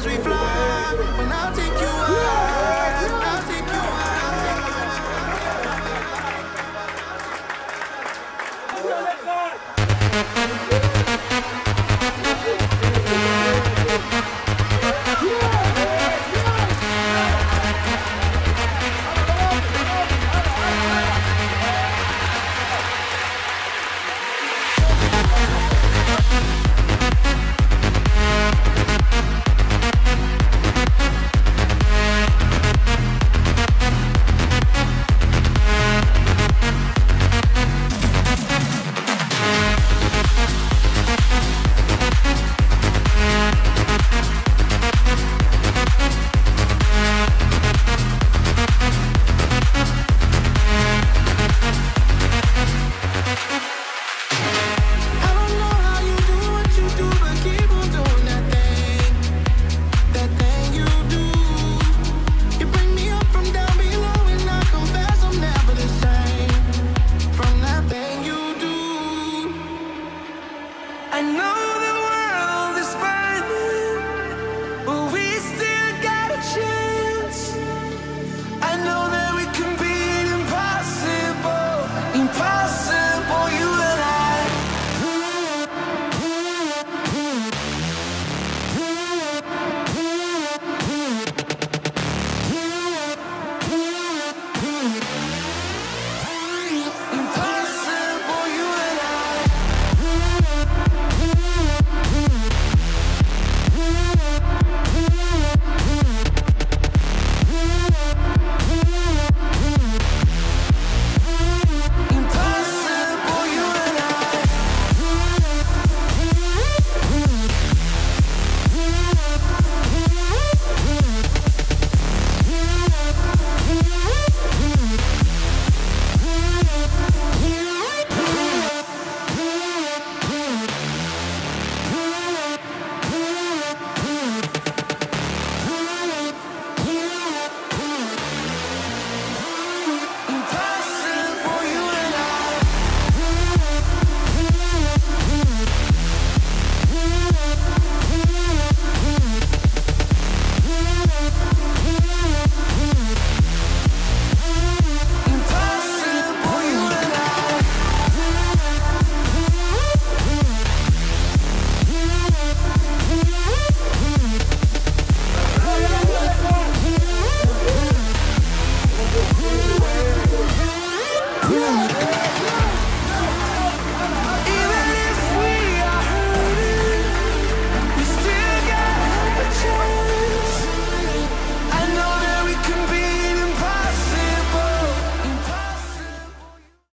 as we fly. I know that